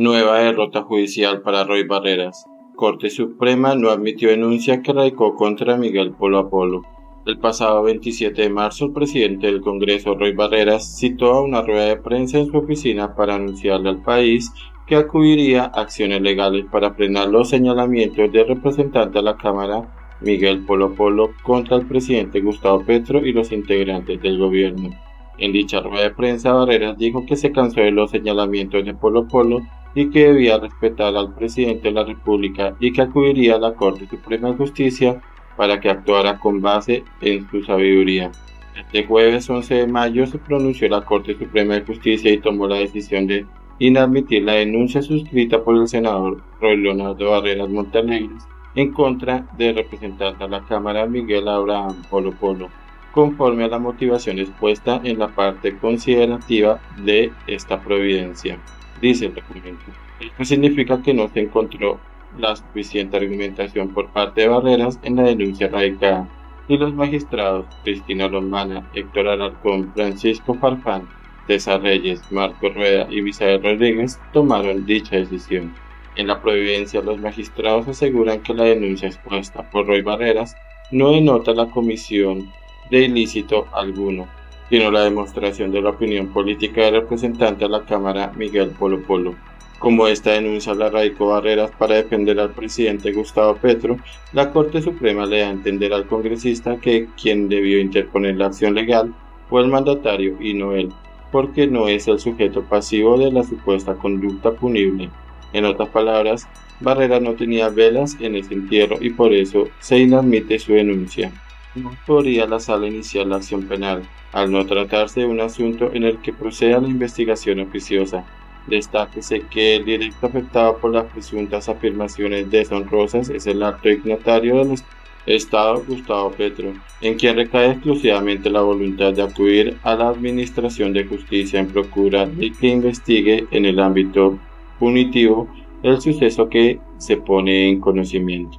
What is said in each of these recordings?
Nueva derrota judicial para Roy Barreras. Corte Suprema no admitió denuncia que radicó contra Miguel Polo Apolo. El pasado 27 de marzo, el presidente del Congreso, Roy Barreras, citó a una rueda de prensa en su oficina para anunciarle al país que acudiría a acciones legales para frenar los señalamientos del representante a la Cámara, Miguel Polo Polo, contra el presidente Gustavo Petro y los integrantes del gobierno. En dicha rueda de prensa, Barreras dijo que se cansó de los señalamientos de Polo Polo y que debía respetar al presidente de la República y que acudiría a la Corte Suprema de Justicia para que actuara con base en su sabiduría. Este jueves 11 de mayo se pronunció la Corte Suprema de Justicia y tomó la decisión de inadmitir la denuncia suscrita por el senador Roy Leonardo Barreras Montenegro en contra del representante a la Cámara Miguel Abraham Polo Polo, conforme a la motivación expuesta en la parte considerativa de esta providencia dice el documento. Esto significa que no se encontró la suficiente argumentación por parte de Barreras en la denuncia radicada y los magistrados Cristina Lomana, Héctor Alarcón, Francisco Farfán, César Reyes, Marco Rueda y Misael Rodríguez tomaron dicha decisión. En la providencia, los magistrados aseguran que la denuncia expuesta por Roy Barreras no denota la comisión de ilícito alguno, sino la demostración de la opinión política del representante a la Cámara Miguel Polo Polo. Como esta denuncia la radicó Barreras para defender al presidente Gustavo Petro, la Corte Suprema le da a entender al congresista que quien debió interponer la acción legal fue el mandatario y no él, porque no es el sujeto pasivo de la supuesta conducta punible. En otras palabras, Barreras no tenía velas en ese entierro y por eso se inadmite su denuncia. Podría la sala iniciar la acción penal, al no tratarse de un asunto en el que proceda la investigación oficiosa. Destáquese que el directo afectado por las presuntas afirmaciones deshonrosas es el alto dignatario del Estado Gustavo Petro, en quien recae exclusivamente la voluntad de acudir a la Administración de Justicia en procura de que investigue en el ámbito punitivo el suceso que se pone en conocimiento.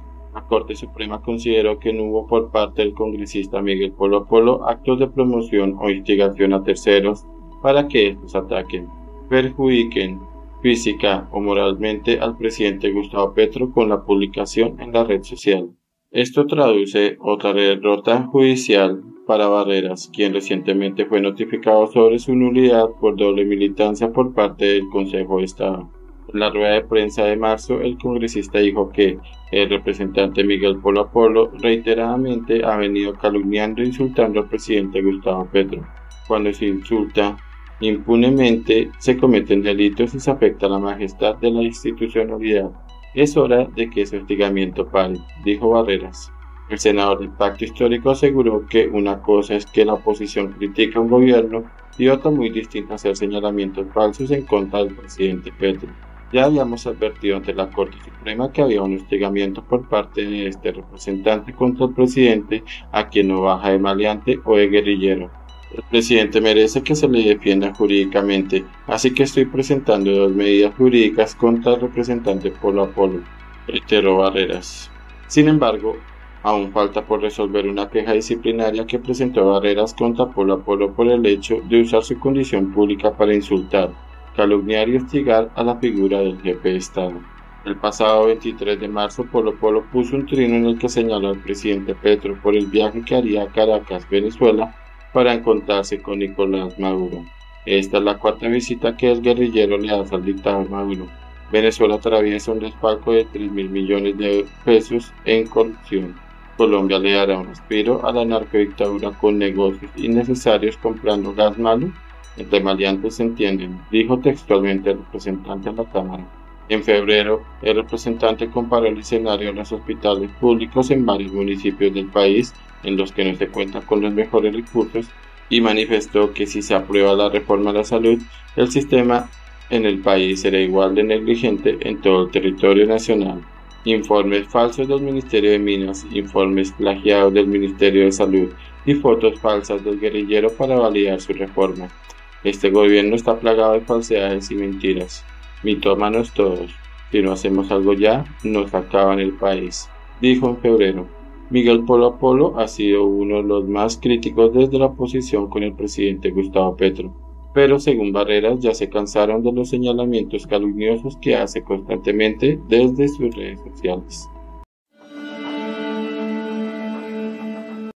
Corte Suprema consideró que no hubo por parte del congresista Miguel Polo Polo actos de promoción o instigación a terceros para que estos ataquen, perjudiquen física o moralmente al presidente Gustavo Petro con la publicación en la red social. Esto traduce otra derrota judicial para Barreras, quien recientemente fue notificado sobre su nulidad por doble militancia por parte del Consejo de Estado. La rueda de prensa de marzo, el congresista dijo que el representante Miguel Polo Apolo reiteradamente ha venido calumniando e insultando al presidente Gustavo Petro. Cuando se insulta impunemente, se cometen delitos y se afecta la majestad de la institucionalidad. Es hora de que ese hostigamiento pare, dijo Barreras. El senador del Pacto Histórico aseguró que una cosa es que la oposición critica a un gobierno y otra muy distinta hacer señalamientos falsos en contra del presidente Petro. Ya habíamos advertido ante la Corte Suprema que había un hostigamiento por parte de este representante contra el presidente a quien no baja de maleante o de guerrillero. El presidente merece que se le defienda jurídicamente, así que estoy presentando dos medidas jurídicas contra el representante Polo Apolo, reiteró Barreras. Sin embargo, aún falta por resolver una queja disciplinaria que presentó Barreras contra Polo Apolo por el hecho de usar su condición pública para insultar, calumniar y hostigar a la figura del jefe de Estado. El pasado 23 de marzo, Polo Polo puso un trino en el que señaló al presidente Petro por el viaje que haría a Caracas, Venezuela, para encontrarse con Nicolás Maduro. Esta es la cuarta visita que el guerrillero le hace al dictador Maduro. Venezuela atraviesa un desfalco de 3 mil millones de pesos en corrupción. Colombia le dará un respiro a la narcodictadura con negocios innecesarios comprando gas malo entre maleantes se entienden, dijo textualmente el representante de la Cámara. En febrero, el representante comparó el escenario de los hospitales públicos en varios municipios del país en los que no se cuenta con los mejores recursos y manifestó que si se aprueba la reforma a la salud, el sistema en el país será igual de negligente en todo el territorio nacional. Informes falsos del Ministerio de Minas, informes plagiados del Ministerio de Salud y fotos falsas del guerrillero para validar su reforma. Este gobierno está plagado de falsedades y mentiras. Mitómanos todos. Si no hacemos algo ya, nos acaban el país. Dijo en febrero. Miguel Polo Apolo ha sido uno de los más críticos desde la oposición con el presidente Gustavo Petro. pero según Barreras ya se cansaron de los señalamientos calumniosos que hace constantemente desde sus redes sociales.